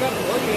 i